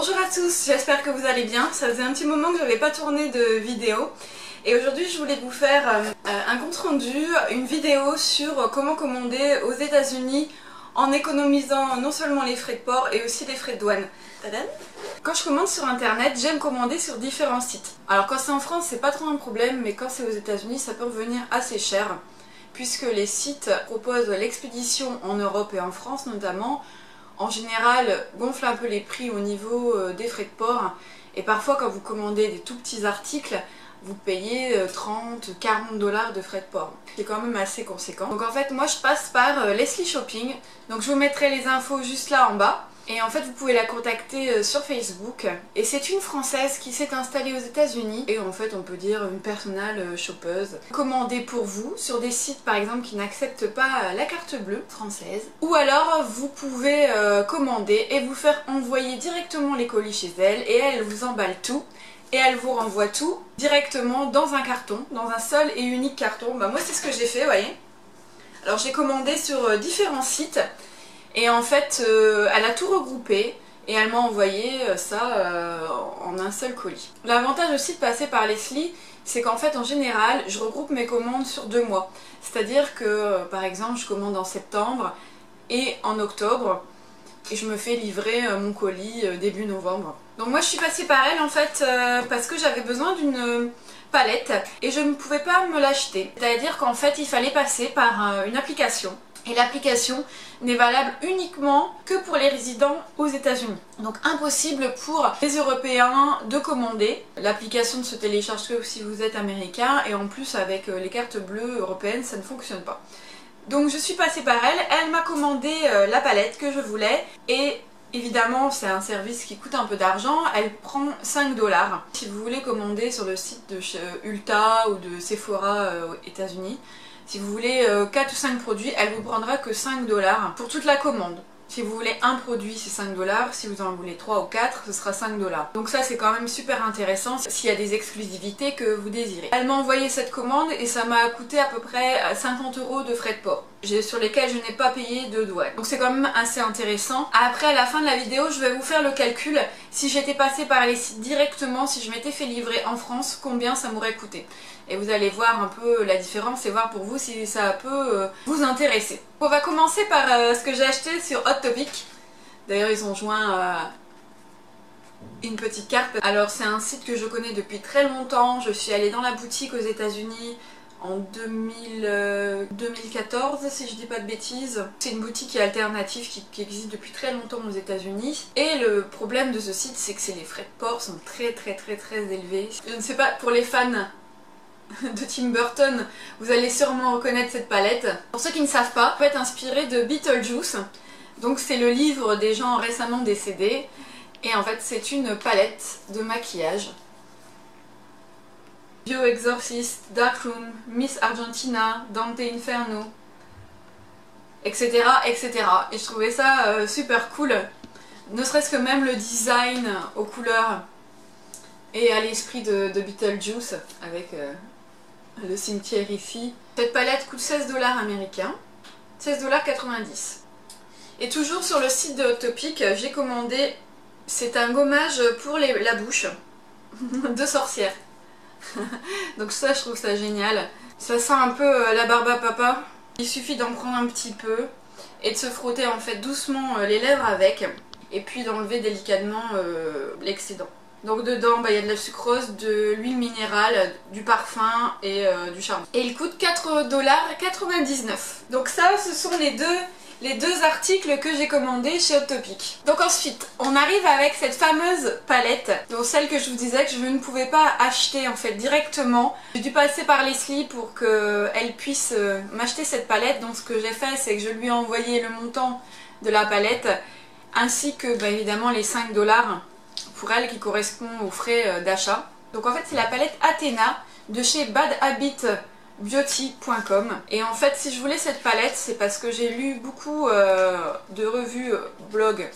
Bonjour à tous, j'espère que vous allez bien. Ça faisait un petit moment que je n'avais pas tourné de vidéo. Et aujourd'hui je voulais vous faire euh, un compte rendu, une vidéo sur comment commander aux états unis en économisant non seulement les frais de port et aussi les frais de douane. Quand je commande sur internet, j'aime commander sur différents sites. Alors quand c'est en France, c'est pas trop un problème, mais quand c'est aux états unis ça peut revenir assez cher puisque les sites proposent l'expédition en Europe et en France notamment, en général gonflent un peu les prix au niveau euh, des frais de port et parfois quand vous commandez des tout petits articles, vous payez 30, euh, 40 dollars de frais de port. C'est quand même assez conséquent. Donc en fait moi je passe par euh, Leslie Shopping, donc je vous mettrai les infos juste là en bas. Et en fait, vous pouvez la contacter euh, sur Facebook. Et c'est une Française qui s'est installée aux États-Unis. Et en fait, on peut dire une personnelle euh, shoppeuse. Commandez pour vous sur des sites, par exemple, qui n'acceptent pas la carte bleue française. Ou alors, vous pouvez euh, commander et vous faire envoyer directement les colis chez elle. Et elle vous emballe tout et elle vous renvoie tout directement dans un carton, dans un seul et unique carton. Bah moi c'est ce que j'ai fait, voyez. Alors j'ai commandé sur différents sites et en fait, euh, elle a tout regroupé et elle m'a envoyé euh, ça euh, en un seul colis. L'avantage aussi de passer par Leslie, c'est qu'en fait, en général, je regroupe mes commandes sur deux mois. C'est-à-dire que, par exemple, je commande en septembre et en octobre et je me fais livrer mon colis début novembre. Donc moi, je suis passée par elle en fait parce que j'avais besoin d'une palette et je ne pouvais pas me l'acheter. C'est-à-dire qu'en fait, il fallait passer par une application et l'application n'est valable uniquement que pour les résidents aux États-Unis. Donc impossible pour les Européens de commander. L'application ne se télécharge que si vous êtes américain et en plus avec euh, les cartes bleues européennes ça ne fonctionne pas. Donc je suis passée par elle, elle m'a commandé euh, la palette que je voulais et Évidemment, c'est un service qui coûte un peu d'argent, elle prend 5 dollars. Si vous voulez commander sur le site de Ulta ou de Sephora aux États-Unis, si vous voulez 4 euh, ou 5 produits, elle vous prendra que 5 dollars pour toute la commande. Si vous voulez un produit, c'est 5 dollars. Si vous en voulez 3 ou 4, ce sera 5 dollars. Donc ça, c'est quand même super intéressant s'il y a des exclusivités que vous désirez. Elle m'a envoyé cette commande et ça m'a coûté à peu près 50 euros de frais de port sur lesquels je n'ai pas payé de douane. Donc c'est quand même assez intéressant. Après, à la fin de la vidéo, je vais vous faire le calcul. Si j'étais passé par les sites directement, si je m'étais fait livrer en France, combien ça m'aurait coûté. Et vous allez voir un peu la différence et voir pour vous si ça peut euh, vous intéresser. On va commencer par euh, ce que j'ai acheté sur Hot Topic. D'ailleurs, ils ont joint euh, une petite carte. Alors, c'est un site que je connais depuis très longtemps. Je suis allée dans la boutique aux États-Unis en 2014 si je dis pas de bêtises. C'est une boutique qui est alternative qui, qui, existe depuis très longtemps aux états unis Et le problème de ce site c'est que les frais de port sont très très très très élevés. Je ne sais pas, pour les fans de Tim Burton, vous allez sûrement reconnaître cette palette. Pour ceux qui ne savent pas, peut être inspirée de Beetlejuice. Donc c'est le livre des gens récemment décédés. Et en fait c'est une palette de maquillage. Bio Exorcist, Darkroom, Miss Argentina, Dante Inferno, etc. etc. Et je trouvais ça euh, super cool. Ne serait-ce que même le design aux couleurs et à l'esprit de, Beetlejuice avec euh, le cimetière ici. Cette palette coûte 16 dollars américains, 16 dollars 90. Et toujours sur le site de Hot Topic, j'ai commandé, c'est un gommage pour la bouche de sorcière. Donc ça, je trouve ça génial. Ça sent un peu euh, la barbe à papa. Il suffit d'en prendre un petit peu et de se frotter en fait doucement euh, les lèvres avec et puis d'enlever délicatement euh, l'excédent. Donc dedans, bah, il y a de la sucrose, de l'huile minérale, du parfum et euh, du charbon. Et il coûte 4,99$. Donc ça, ce sont les deux les deux articles que j'ai commandés chez Hot. Donc ensuite, on arrive avec cette fameuse palette, donc celle que je vous disais que je ne pouvais pas acheter en fait directement. J'ai dû passer par Leslie pour qu'elle puisse euh, m'acheter cette palette. Donc ce que j'ai fait, c'est que je lui ai envoyé le montant de la palette, ainsi que bah, évidemment les 5 dollars pour elle qui correspond aux frais euh, d'achat. Donc en fait c'est la palette Athena de chez Bad Habit beauty.com et en fait si je voulais cette palette c'est parce que j'ai lu beaucoup euh, de revues euh, blog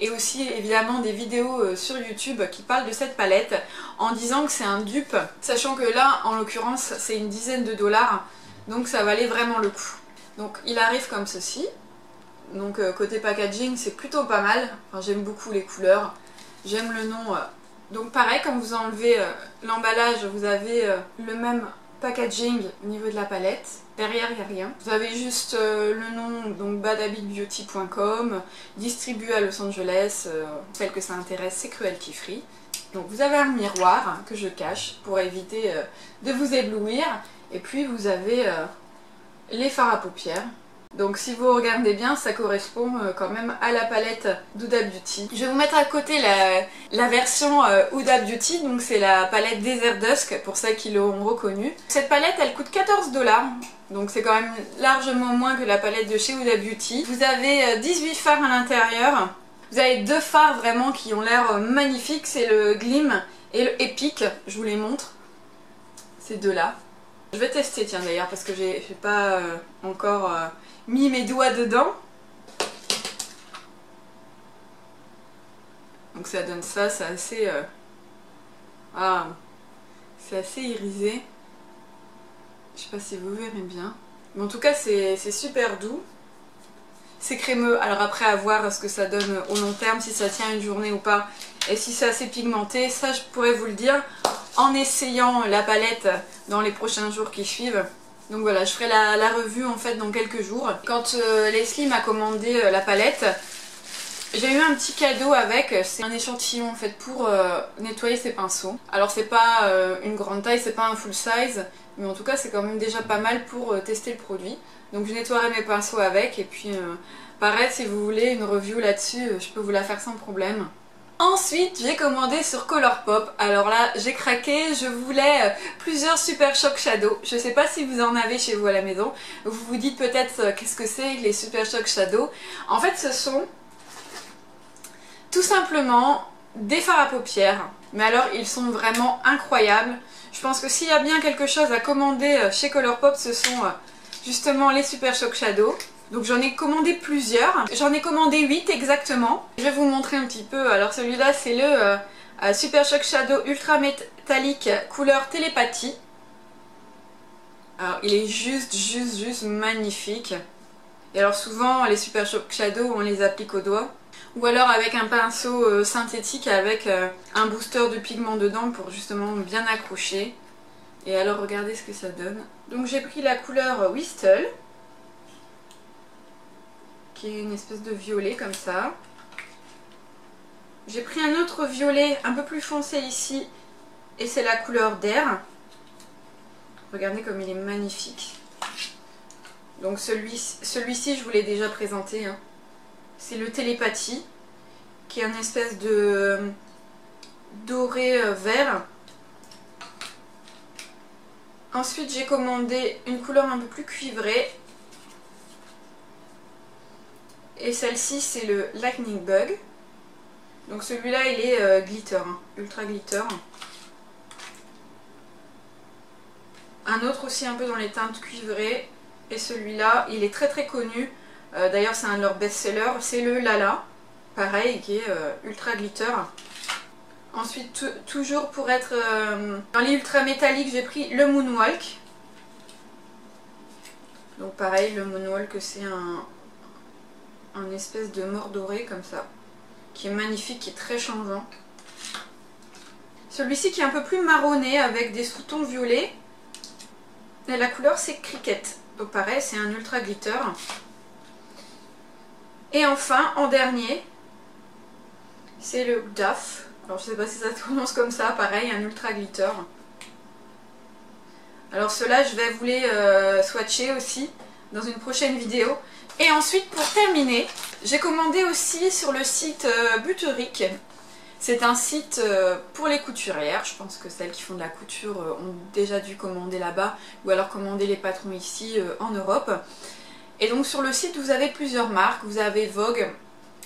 et aussi évidemment des vidéos sur YouTube qui parlent de cette palette en disant que c'est un dupe sachant que là en l'occurrence c'est une dizaine de dollars. Donc ça valait vraiment le coup. Donc il arrive comme ceci. Donc côté packaging c'est plutôt pas mal. J'aime beaucoup les couleurs J'aime le nom. Donc pareil, quand vous enlevez l'emballage, vous avez le même packaging au niveau de la palette. Derrière, il n'y a rien. Vous avez juste le nom, donc distribué à Los Angeles. celle que ça intéresse, c'est Cruelty Free. Donc vous avez un miroir que je cache pour éviter de vous éblouir. Et puis vous avez les fards à paupières. Donc si vous regardez bien, ça correspond euh, quand même à la palette d'Huda Beauty. Je vais vous mettre à côté la, version euh, Huda Beauty, donc c'est la palette Desert Dusk, pour celles qui l'ont reconnue. Cette palette, elle coûte 14 dollars, donc c'est quand même largement moins que la palette de chez Huda Beauty. Vous avez 18 euh, fards à l'intérieur. Vous avez deux fards vraiment qui ont l'air magnifiques, c'est le Glim et le Epic, je vous les montre. Ces deux-là. Je vais tester tiens d'ailleurs parce que j'ai pas euh, encore euh, mis mes doigts dedans. Donc ça donne ça, c'est assez... Euh, ah, c'est assez irisé. Je sais pas si vous verrez bien. Mais en tout cas c'est super doux. C'est crémeux, alors après à voir ce que ça donne au long terme, si ça tient une journée ou pas. Et si c'est assez pigmenté, ça je pourrais vous le dire en essayant la palette dans les prochains jours qui suivent. Donc voilà, je ferai la, revue en fait dans quelques jours. Quand euh, Leslie m'a commandé euh, la palette, j'ai eu un petit cadeau avec, c'est un échantillon en fait pour euh, nettoyer ses pinceaux. Alors c'est pas une grande taille, c'est pas un full size, mais en tout cas c'est quand même déjà pas mal pour tester le produit. Donc je nettoierai mes pinceaux avec et puis pareil si vous voulez une review là-dessus, je peux vous la faire sans problème. Ensuite, j'ai commandé sur Colourpop. Alors là, j'ai craqué. Je voulais euh, plusieurs Super Shock Shadow. Je sais pas si vous en avez chez vous à la maison. Vous vous dites peut-être euh, qu'est-ce que c'est les Super Shock Shadow. En fait, ce sont tout simplement des fards à paupières. Mais alors, ils sont vraiment incroyables. Je pense que s'il y a bien quelque chose à commander euh, chez Colourpop, ce sont justement les Super Shock Shadow. Donc j'en ai commandé plusieurs. J'en ai commandé 8 exactement. Je vais vous montrer un petit peu. Alors celui-là c'est le euh, euh, Super Shock Shadow Ultra Métallique couleur télépathie. Alors il est juste, juste, juste magnifique. Et alors souvent les Super Shock Shadow on les applique au doigt. Ou alors avec un pinceau euh, synthétique avec un booster de pigment dedans pour justement bien accrocher. Et alors regardez ce que ça donne. Donc j'ai pris la couleur Whistle qui est une espèce de violet comme ça. J'ai pris un autre violet un peu plus foncé ici et c'est la couleur d'air. Regardez comme il est magnifique. Donc celui-ci, celui je vous l'ai déjà présenté. Hein. C'est le télépathie qui est un espèce de euh, doré euh, vert. Ensuite j'ai commandé une couleur un peu plus cuivrée et celle-ci, c'est le Lightning Bug. Donc celui-là, il est euh, glitter, hein, ultra glitter. Un autre aussi un peu dans les teintes cuivrées. Et celui-là, il est très très connu. Euh, d'ailleurs, c'est un de leurs best-sellers. C'est le Lala. Pareil, qui est euh, ultra glitter. Ensuite, toujours pour être dans les ultra métalliques, j'ai pris le Moonwalk. Donc pareil, le Moonwalk, c'est un, espèce de mort doré comme ça, qui est magnifique, qui est très changeant. Celui-ci qui est un peu plus marronné avec des sous-tons violets. Et la couleur c'est Cricket. Donc pareil, c'est un ultra glitter. Et enfin, en dernier, c'est le Duff. Alors je sais pas si ça se prononce comme ça, pareil, un ultra glitter. Alors ceux-là, je vais vous les euh, swatcher aussi dans une prochaine vidéo. Et ensuite, pour terminer, j'ai commandé aussi sur le site euh, Buteric. C'est un site euh, pour les couturières. Je pense que celles qui font de la couture euh, ont déjà dû commander là-bas ou alors commander les patrons ici en Europe. Et donc sur le site, vous avez plusieurs marques. Vous avez Vogue,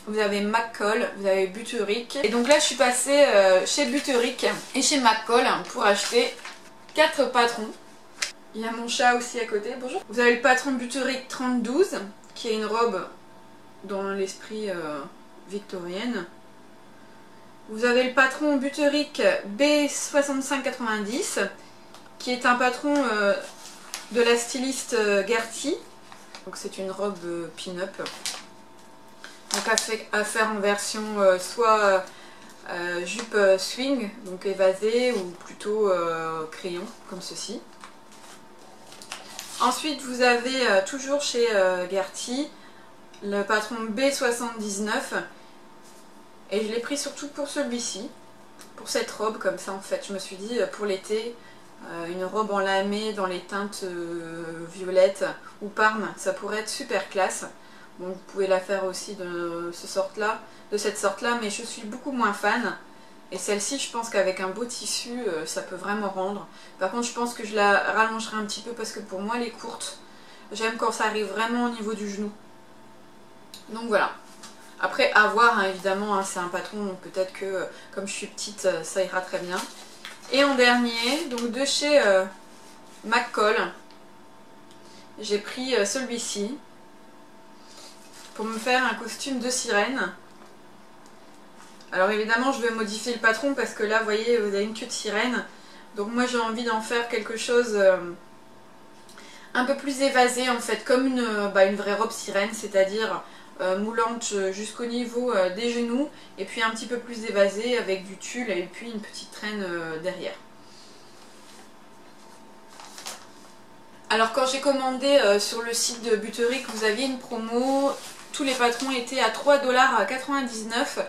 vous avez McCall, vous avez Buteric. Et donc là, je suis passée chez Buteric et chez McCall pour acheter 4 patrons. Il y a mon chat aussi à côté, bonjour. Vous avez le patron Buteric 3012 qui est une robe dans l'esprit euh, victorienne. Vous avez le patron Buteric B6590 qui est un patron euh, de la styliste euh, Gertie. Donc c'est une robe pin-up. Donc à, faire en version soit jupe swing, donc évasée ou plutôt crayon, comme ceci. Ensuite, vous avez toujours chez Gertie le patron B79 et je l'ai pris surtout pour celui-ci, pour cette robe comme ça en fait. Je me suis dit pour l'été, euh, une robe en lamé dans les teintes euh, violettes ou parme, ça pourrait être super classe. vous pouvez la faire aussi de, ce sorte -là, de cette sorte-là, mais je suis beaucoup moins fan. Et celle-ci, je pense qu'avec un beau tissu, euh, ça peut vraiment rendre. Par contre, je pense que je la rallongerai un petit peu parce que pour moi, elle est courte. J'aime quand ça arrive vraiment au niveau du genou. Donc voilà. Après, à voir, hein, évidemment, hein, c'est un patron, peut-être que comme je suis petite, ça ira très bien. Et en dernier, donc de chez euh, McCall, j'ai pris euh, celui-ci pour me faire un costume de sirène. Alors évidemment, je vais modifier le patron parce que là, vous voyez, vous avez une queue de sirène. Donc moi, j'ai envie d'en faire quelque chose euh, un peu plus évasé en fait, comme une, bah, vraie robe sirène, c'est-à-dire euh, moulante jusqu'au niveau euh, des genoux et puis un petit peu plus évasée avec du tulle et puis une petite traîne derrière. Alors quand j'ai commandé sur le site de Buterick, vous aviez une promo, tous les patrons étaient à 3,99$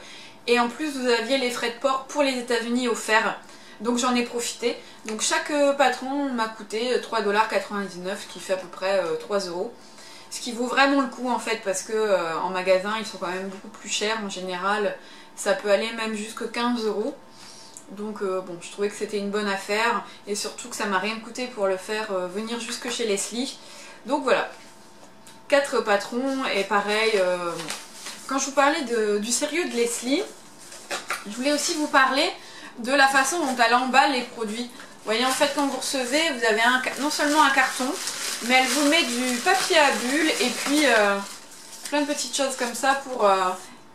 et en plus vous aviez les frais de port pour les états unis offerts. Donc j'en ai profité. Donc chaque patron m'a coûté 3,99$ qui fait à peu près 3 euros. Ce qui vaut vraiment le coup en fait parce que euh, en magasin ils sont quand même beaucoup plus chers en général. Ça peut aller même jusqu'à 15 euros. Donc euh, bon, je trouvais que c'était une bonne affaire et surtout que ça m'a rien coûté pour le faire euh, venir jusque chez Leslie. Donc voilà, quatre patrons et pareil, quand je vous parlais du sérieux de Leslie, je voulais aussi vous parler de la façon dont elle emballe les produits. Vous voyez en fait quand vous recevez, vous avez non seulement un carton, mais elle vous met du papier à bulles et puis euh, plein de petites choses comme ça pour euh,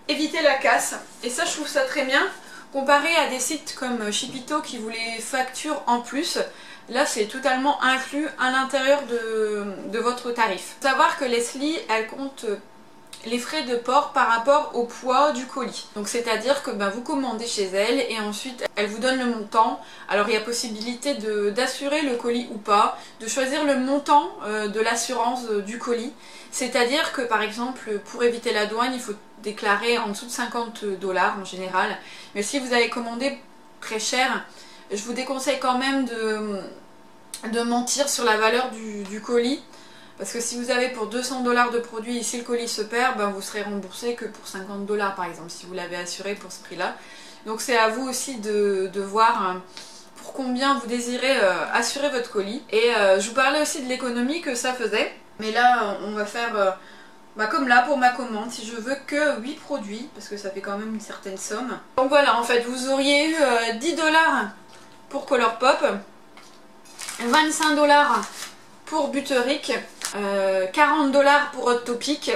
éviter la casse. Et ça, je trouve ça très bien. Comparé à des sites comme Chipito qui vous les facturent en plus, là c'est totalement inclus à l'intérieur de, de, votre tarif. Faut savoir que Leslie, elle compte les frais de port par rapport au poids du colis. Donc c'est-à-dire que ben, vous commandez chez elle et ensuite elle vous donne le montant. Alors il y a possibilité d'assurer le colis ou pas, de choisir le montant euh, de l'assurance euh, du colis. C'est-à-dire que par exemple pour éviter la douane il faut déclarer en dessous de 50 dollars en général. Mais si vous avez commandé très cher, je vous déconseille quand même de mentir sur la valeur du colis parce que si vous avez pour 200 dollars de produit si le colis se perd, ben vous serez remboursé que pour 50 dollars par exemple, si vous l'avez assuré pour ce prix-là. Donc c'est à vous aussi de, voir hein, pour combien vous désirez euh, assurer votre colis. Et euh, je vous parlais aussi de l'économie que ça faisait. Mais là, on va faire... Euh, bah, comme là pour ma commande, si je veux que 8 produits, parce que ça fait quand même une certaine somme. Donc voilà, en fait, vous auriez eu 10 dollars pour Colourpop, 25 dollars pour Buterick, 40 euh, dollars pour Hot Topic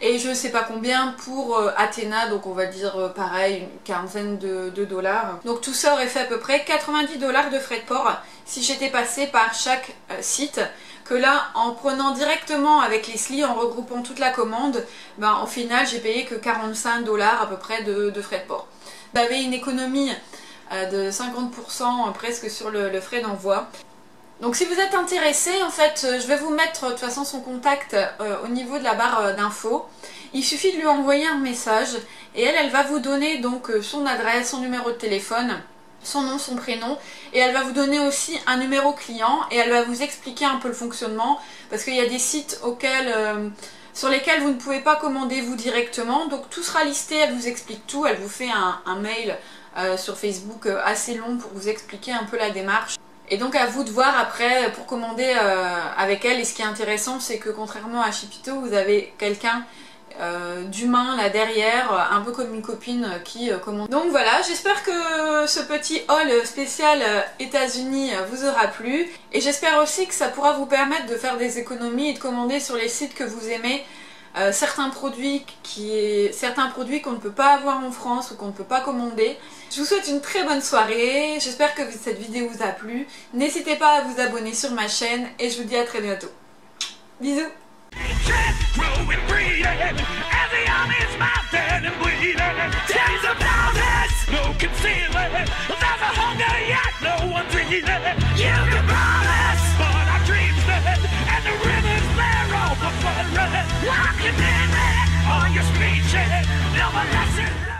et je sais pas combien pour euh, Athena, donc on va dire euh, pareil, une quinzaine de, dollars. Donc tout ça aurait fait à peu près 90 dollars de frais de port si j'étais passé par chaque site. Que là, en prenant directement avec Leslie, en regroupant toute la commande, ben, au final j'ai payé que 45 dollars à peu près de, frais de port. Avez une économie de 50% presque sur le frais d'envoi. Donc si vous êtes intéressé, en fait, euh, je vais vous mettre de toute façon son contact euh, au niveau de la barre euh, d'infos. Il suffit de lui envoyer un message et elle, elle va vous donner donc son adresse, son numéro de téléphone, son nom, son prénom et elle va vous donner aussi un numéro client et elle va vous expliquer un peu le fonctionnement parce qu'il y a des sites sur lesquels vous ne pouvez pas commander vous directement. Donc tout sera listé, elle vous explique tout, elle vous fait un, mail sur Facebook assez long pour vous expliquer un peu la démarche. Et donc à vous de voir après pour commander euh, avec elle. Et ce qui est intéressant, c'est que contrairement à Chipito, vous avez quelqu'un euh, d'humain là derrière, un peu comme une copine qui euh, commande. Donc voilà, j'espère que ce petit haul spécial États-Unis vous aura plu. Et j'espère aussi que ça pourra vous permettre de faire des économies et de commander sur les sites que vous aimez. Euh, certains produits qui certains produits qu'on ne peut pas avoir en France ou qu'on ne peut pas commander. Je vous souhaite une très bonne soirée, j'espère que cette vidéo vous a plu. N'hésitez pas à vous abonner sur ma chaîne et je vous dis à très bientôt. Bisous How can you be on your speeches? No one listens.